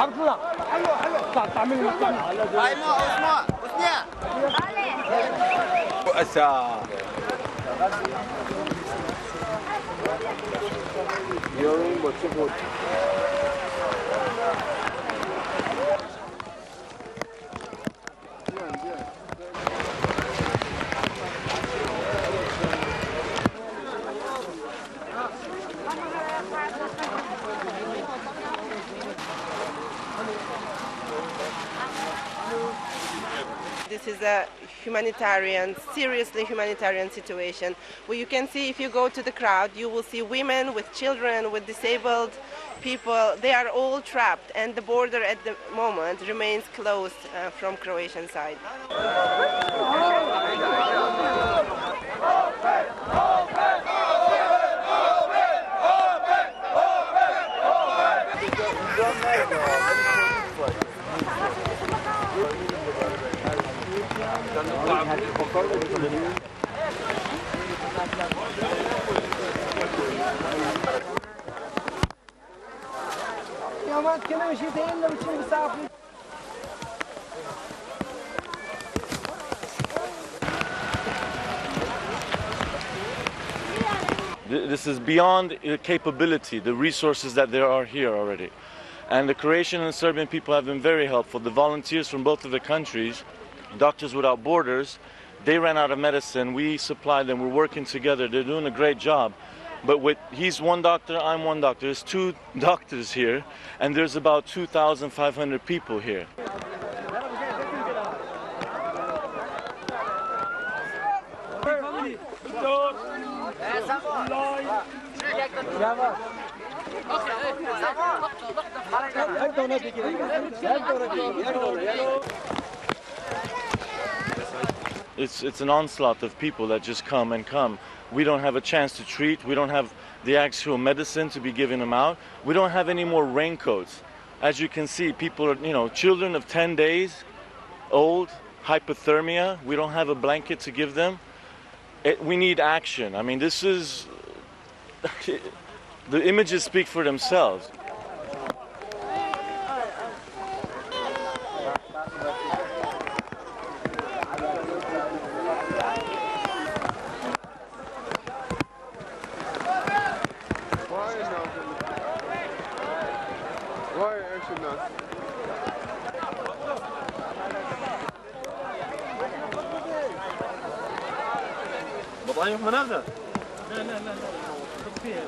حرف الله حلو حلو تعمل ايمو عثمان عثمان مؤسسة يوم بتشوفوا This is a humanitarian, seriously humanitarian situation where you can see if you go to the crowd, you will see women with children, with disabled people. They are all trapped, and the border at the moment remains closed uh, from Croatian side. يا ما تكلم شيء تقول له بتشوف مسافر Th- This is beyond uh, capability, the resources that there are here already. And the Croatian and Serbian people have been very helpful. The volunteers from both of the countries, Doctors Without Borders, they ran out of medicine. We supplied them. We're working together. They're doing a great job. But with he's one doctor, I'm one doctor. There's two doctors here, and there's about 2,500 people here. It's it's an onslaught of people that just come and come. We don't have a chance to treat. We don't have the actual medicine to be giving them out. We don't have any more raincoats. As you can see, people are you know children of 10 days old, hypothermia. We don't have a blanket to give them. It, we need action. I mean, this is the images speak for themselves. واي يمشي الناس مطعمك من هذا؟ لا لا لا لا فيها